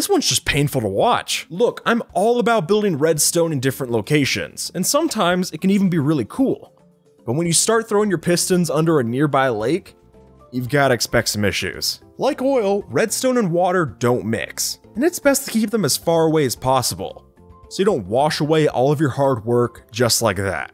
This one's just painful to watch. Look, I'm all about building redstone in different locations, and sometimes it can even be really cool. But when you start throwing your pistons under a nearby lake, you've gotta expect some issues. Like oil, redstone and water don't mix, and it's best to keep them as far away as possible, so you don't wash away all of your hard work just like that.